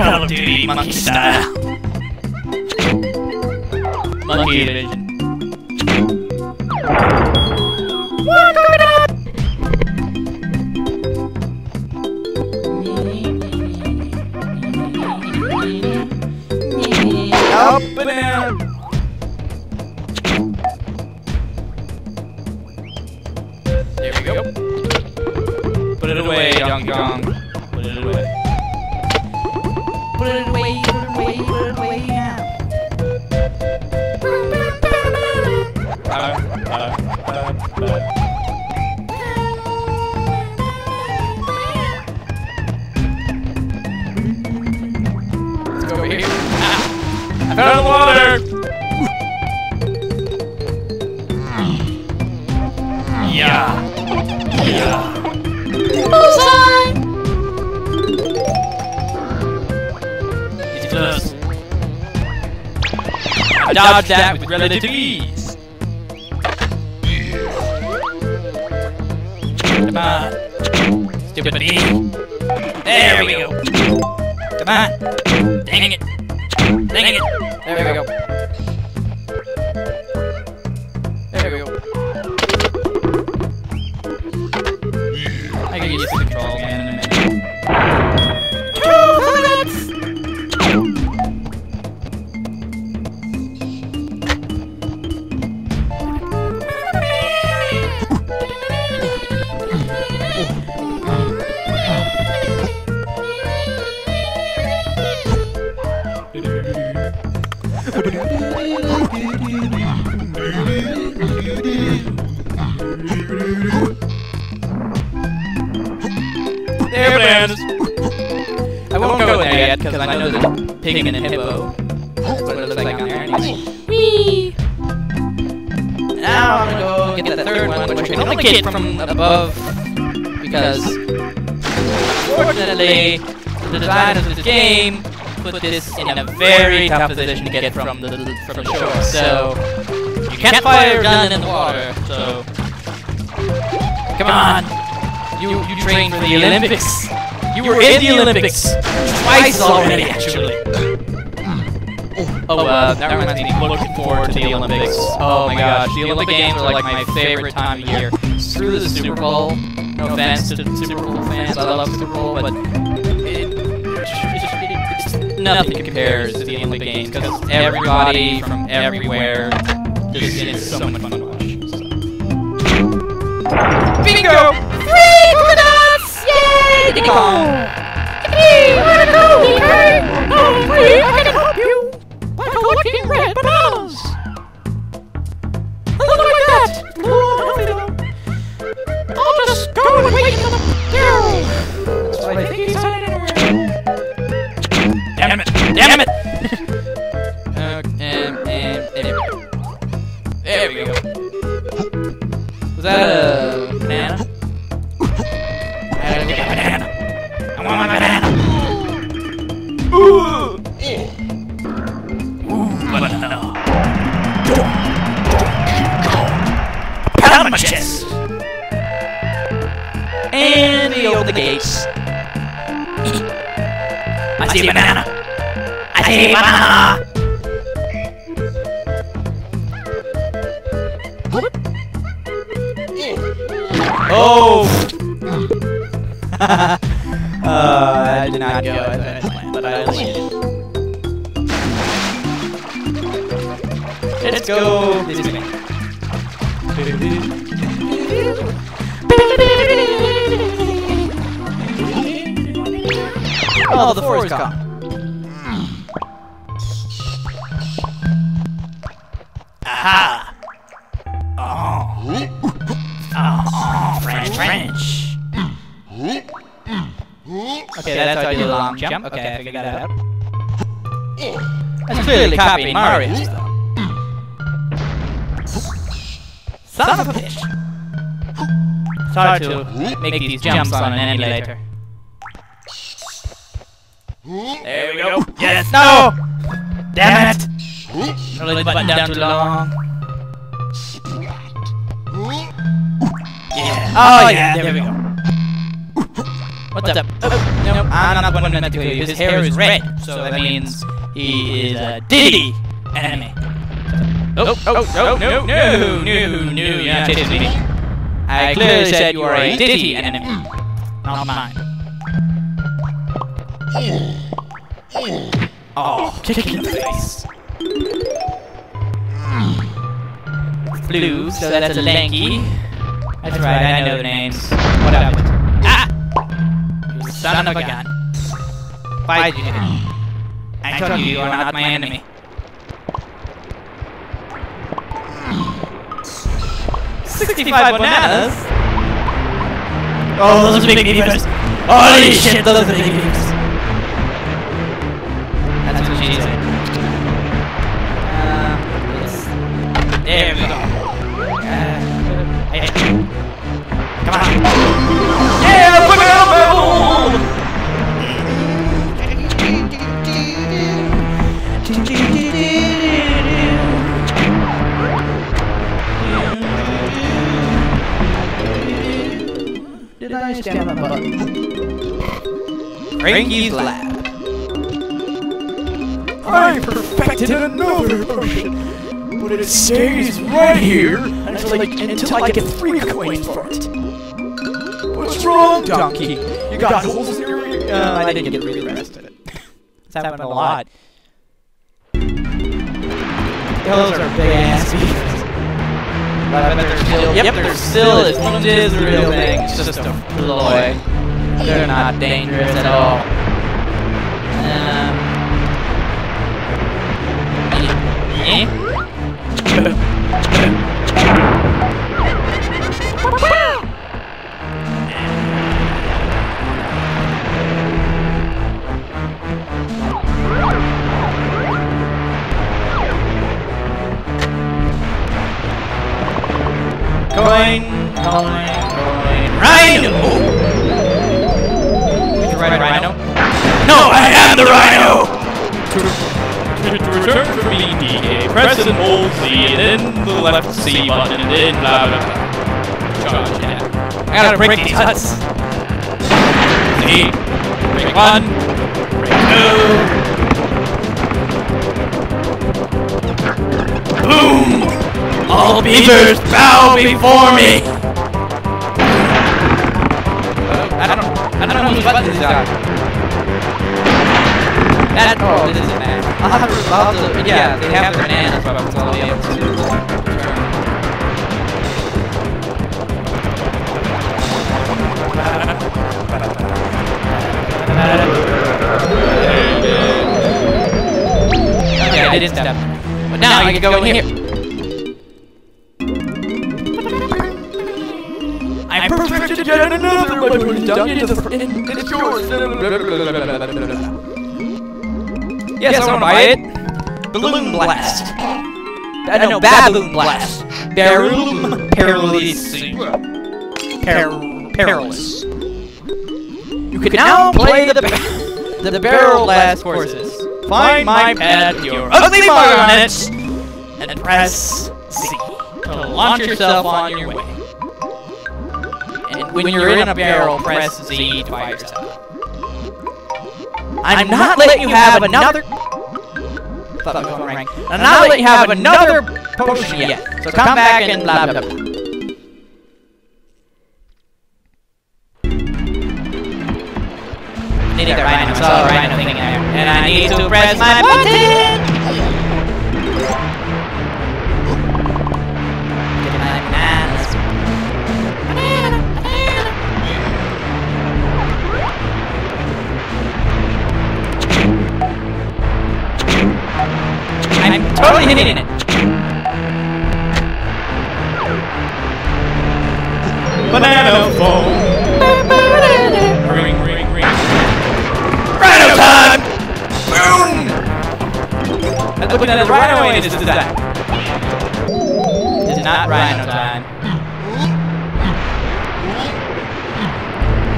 Call of Duty monkey style. Monkey edition. Up and down. There we go. Put it away, Donkey Kong. The water! Yeah. Yeah. It's close. I dodged that with relative ease. Come on. Stupid bee. There we go. Come on. Dang it. Dang it. There we go. Yet because I know there's a pig and a hippo. That's what it looks like on there. Anyway. Whee! Now I'm gonna go get the third one, which I can only get from above because, fortunately, the designers of this game put this in a very tough position to get from the from the shore. So you can't fire a gun in the water. So come on. You you trained for the Olympics. You were in the Olympics twice already, actually. Oh, uh, that reminds me. Looking forward to the Olympics. Oh my gosh, the Olympic Games are like my favorite time of year. Screw the Super Bowl. No offense to Super Bowl fans, I love Super Bowl, but nothing compares to the Olympic Games because everybody from everywhere just it's so much fun to watch. So. Bingo! Three coconuts! Yay! Diddy Kong! Yippee! Where to The gates. I see a banana. I see a banana. Oh! uh, I did not go as I planned, but I landed. Let's go. Oh, the four is gone. Aha! Oh. Oh, French, French. Okay, that's how you do a long jump. Okay, I figured that out. That's clearly copying though. Son of a bitch! It's hard to make these jumps on an emulator. There we go. Yes! No! Damn it! Really the button down too long. Yeah. Oh, yeah, there we go. What's up? Oh, no, I'm not the one meant to kill you. His hair is red, so that means he is a Diddy enemy. Oh, oh, oh, no, no, no, no, you're not chasing me. I clearly said you are a Diddy enemy, not mine. Oh, kick in the face. Blue, so that's a lanky. That's right, I know the names. What happened? Ah! You son of a gun. Why did you? I told you you are not my enemy. Sixty-five bananas? Oh, those are big beavers! Holy shit, those are big beavers! Did I stand on the button? Cranky's Lab. I perfected another potion, but it stays right here until I, until I get three coins for it. What's wrong, donkey? You got holes in your ear? Uh, I didn't get really the rest of it. It's happened a lot. Those are big ass beavers. But I bet they're still. Yep, they're still. This one is a real thing. It's just a ploy. They're not dangerous at all. Um. eh? press and hold Z, and then the left C button, and then blah blah blah. Charge, yeah. I gotta break these huts. Z. Break one. Break two. Boom! All beavers bow before me! Uh, I don't. I don't know whose button these are. That, oh, this. I'll have to, I'll have to, yeah, they have their bananas, but I'll be able to Okay, I didn't step. But now I can go in here. I perfected yet another the and it's yours. Yes, I want to buy it. Balloon blast. I uh, know, baboon blast. Baroom perilous. Per- perilous. You can now play the the barrel blast courses. Find my pad with your ugly mug on it, and press C to launch yourself on your way. And when you're in a barrel, press Z to fire yourself. I'm not letting you have another. Thought my phone rang. I'm not letting you have another potion yet. So come back and blah blah blah. I need a rhino, a rhino thing there. And I need to press my button! Totally hitting it. Banana phone. Ring, ring, ring. Rhino time! Boom! I'm looking at a rhino and it's that. It's not rhino time.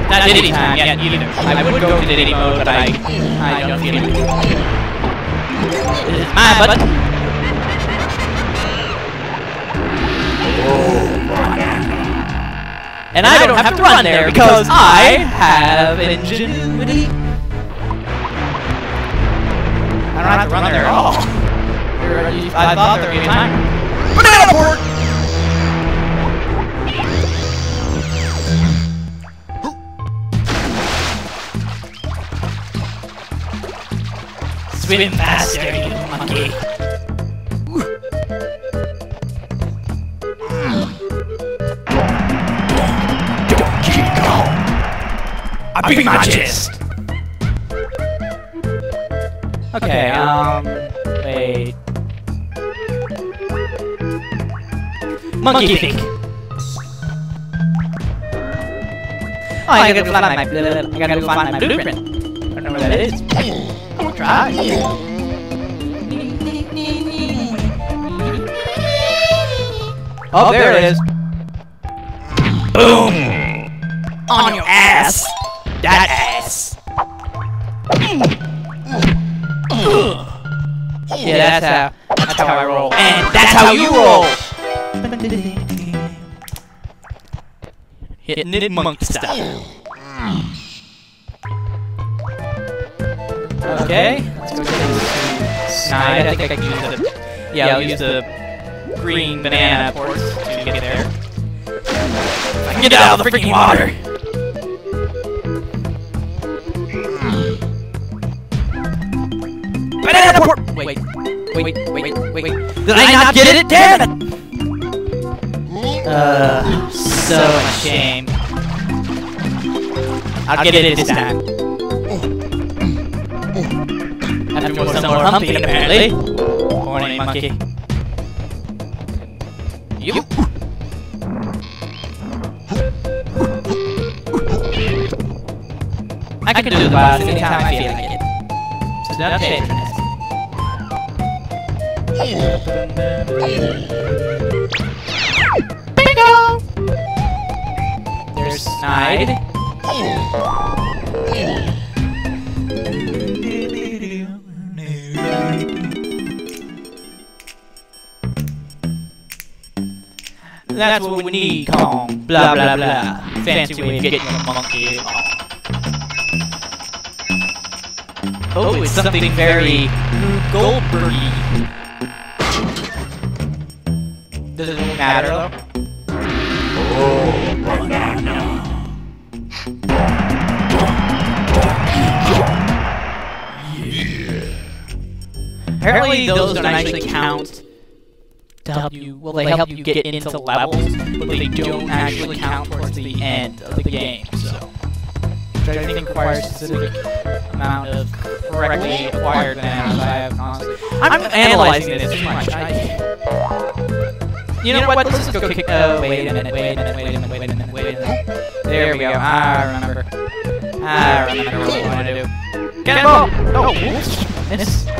Not Diddy time yet either. I would go to Diddy mode, but I, I don't feel it. This is my button. And I don't have to run there because I have ingenuity. I don't have to run there at all. I thought there would be a timer. Banana port! Swim faster, you monkey. I beat my chest! Okay, um, wait. Monkey think. Oh, I gotta find my, I gotta go find my blueprint. I don't know where that is. Try. Oh, there it is. Boom! On your ass! Yeah, that's how, that's how I roll. And that's how you roll! Hitting it monk style. Okay, let's go get snide. I think I can use the yeah, I'll use the green banana ports to get there. I can get out of the freaking water! Banana port! Wait, wait, wait, wait, wait. Did I not get it? Damn it! Uh, so ashamed. I'll get it this time. Have to go somewhere humpy, apparently. Morning, monkey. Yup. I can do the boss anytime I feel like it. So don't change this. Bingo! There's Snide. That's what we need, Kong. Blah blah blah. Fancy way of getting a monkey. Oh, it's something very Goldbergy. Does it matter though? Oh, Apparently those don't actually count to help you. Well, they help you get into levels, but they don't actually count towards the end of the game. So, which I think requires a specific amount of correctly acquired bananas. I have constantly. I'm analyzing this too much. I, you know what? Let's just go kick. Oh, wait a minute. Wait a minute. Wait a minute. Wait a minute. Wait a minute. There we go. I remember. I remember what we want to do. Get ball! Oh, whoops. Miss.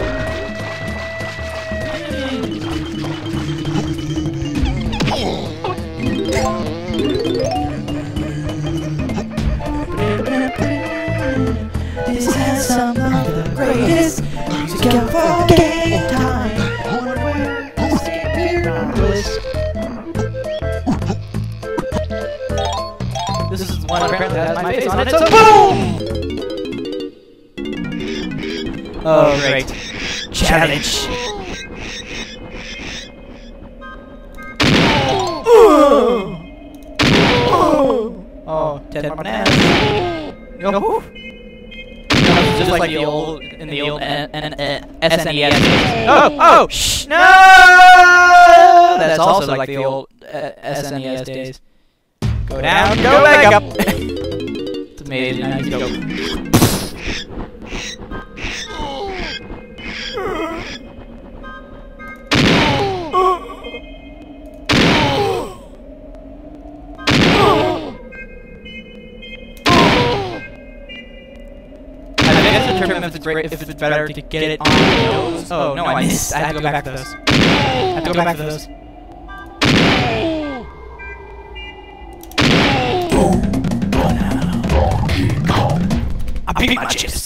Great. Challenge. Oh, ten more bananas. No. Just like the old, in the old SNES. Oh, oh, shh, no! That's also like the old uh, SNES days. Go down, go back up. It's amazing. You go. Determine if it's, great, if it's better to get it on the nose. Oh, no, I missed. I have to go back to those. I have to go back to those. I beat my chest.